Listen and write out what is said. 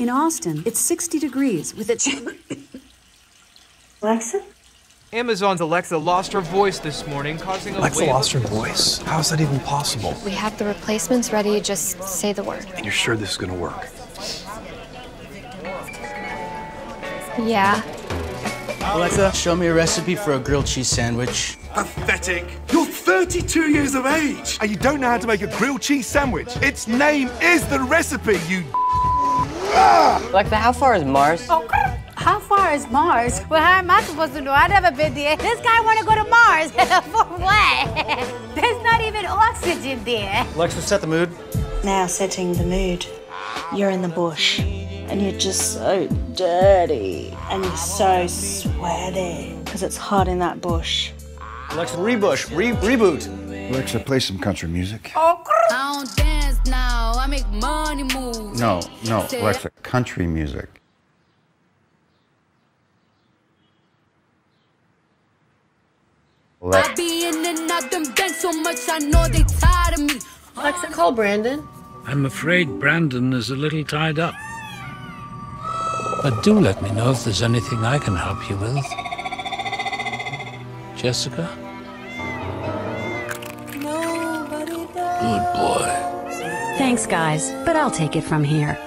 In Austin, it's 60 degrees with its. Alexa? Amazon's Alexa lost her voice this morning, causing a Alexa wave lost her voice. How is that even possible? We have the replacements ready. Just say the word. And you're sure this is gonna work? Yeah. Alexa, show me a recipe for a grilled cheese sandwich. Pathetic. You're 32 years of age and you don't know how to make a grilled cheese sandwich. Its name is the recipe, you. Alexa, how far is Mars? Oh, how far is Mars? Well, how am I supposed to know? I've never been there. This guy want to go to Mars. For what? There's not even oxygen there. Alexa, set the mood. Now setting the mood. You're in the bush and you're just so dirty and you're so sweaty because it's hot in that bush. Alexa, rebush, re- reboot. Alexa, play some country music. Oh, No, no, Alexa, country music. I Alexa, be in and out them banks so much, I know they tired of me. Alexa, call Brandon. I'm afraid Brandon is a little tied up. But do let me know if there's anything I can help you with. Jessica? Good boy. Thanks, guys, but I'll take it from here.